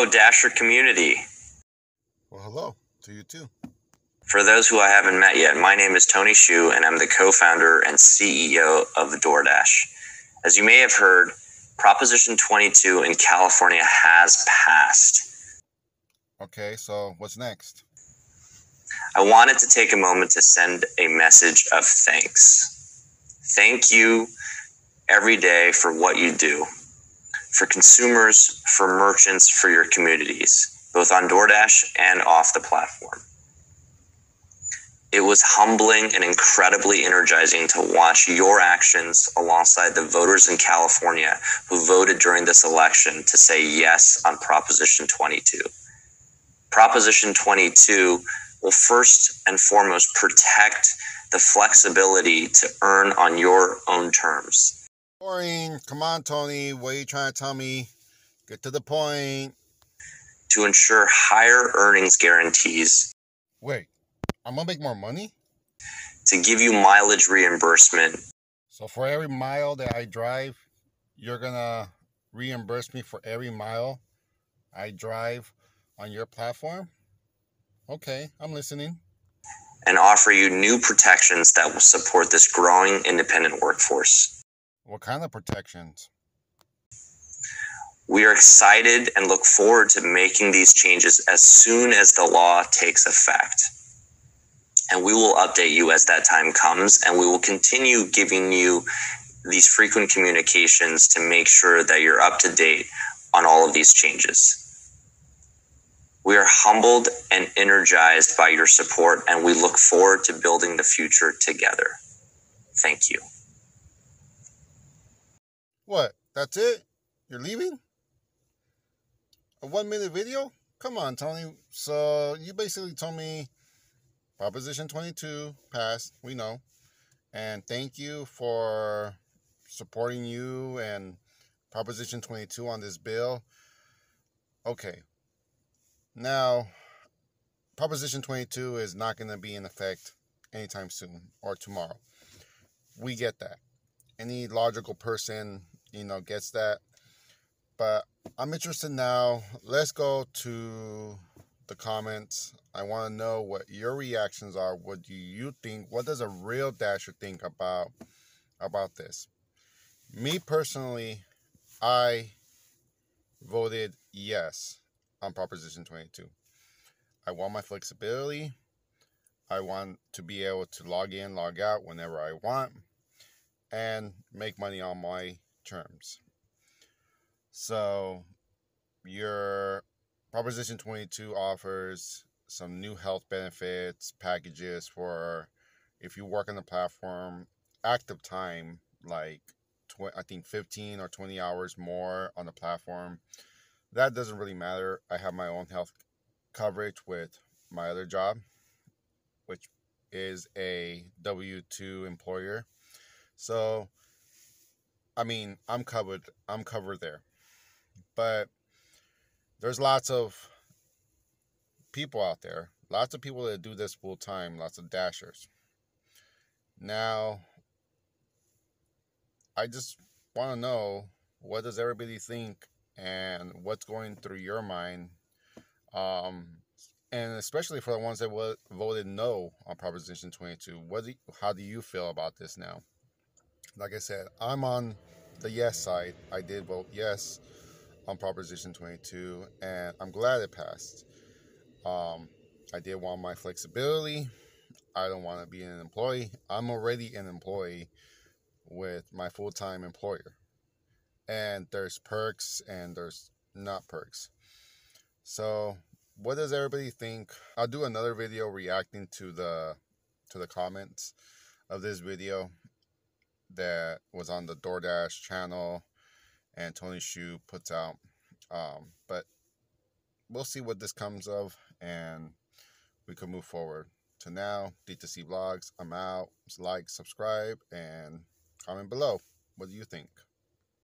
Hello, Dasher community. Well, hello to you too. For those who I haven't met yet, my name is Tony Xu, and I'm the co founder and CEO of DoorDash. As you may have heard, Proposition 22 in California has passed. Okay, so what's next? I wanted to take a moment to send a message of thanks. Thank you every day for what you do, for consumers, for merchants, for your communities, both on DoorDash and off the platform. It was humbling and incredibly energizing to watch your actions alongside the voters in California who voted during this election to say yes on Proposition 22. Proposition 22 will first and foremost protect the flexibility to earn on your own terms. Boring. Come on, Tony. What are you trying to tell me? Get to the point. To ensure higher earnings guarantees. Wait, I'm gonna make more money? To give you mileage reimbursement. So for every mile that I drive, you're gonna reimburse me for every mile I drive on your platform? Okay, I'm listening. And offer you new protections that will support this growing independent workforce. What kind of protections? We are excited and look forward to making these changes as soon as the law takes effect. And we will update you as that time comes, and we will continue giving you these frequent communications to make sure that you're up to date on all of these changes. We are humbled and energized by your support, and we look forward to building the future together. Thank you. What? That's it? You're leaving? A one minute video? Come on, Tony. So you basically told me Proposition 22 passed. We know. And thank you for supporting you and Proposition 22 on this bill. Okay, now, Proposition 22 is not going to be in effect anytime soon or tomorrow. We get that. Any logical person, you know, gets that. But I'm interested now. Let's go to the comments. I want to know what your reactions are. What do you think? What does a real dasher think about about this? Me personally, I voted yes on Proposition 22. I want my flexibility. I want to be able to log in, log out whenever I want, and make money on my terms. So, your Proposition 22 offers some new health benefits packages for if you work on the platform, active time, like tw- I think 15 or 20 hours more on the platform that doesn't really matter. I have my own health coverage with my other job, which is a W 2 employer. So, I mean, I'm covered. I'm covered there. But there's lots of people out there, lots of people that do this full time, lots of dashers. Now, I just want to know what does everybody think and what's going through your mind. Um, and especially for the ones that voted no on Proposition 22. What do you, how do you feel about this now? Like I said, I'm on the yes side. I did vote yes on Proposition 22, and I'm glad it passed. Um, I did want my flexibility. I don't want to be an employee. I'm already an employee with my full time employer and there's perks and there's not perks. So, what does everybody think? I'll do another video reacting to the to the comments of this video that was on the DoorDash channel and Tony Xu puts out. Um, but we'll see what this comes of and we can move forward. To now, D2C Vlogs, I'm out. Like, subscribe, and comment below. What do you think?